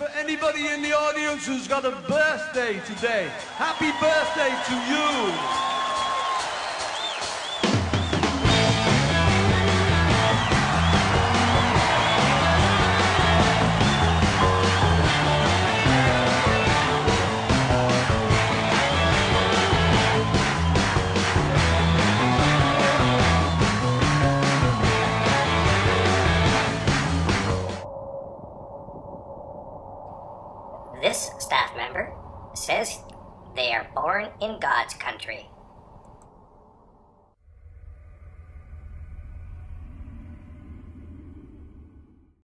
For anybody in the audience who's got a birthday today, happy birthday to you. This staff member says they are born in God's country.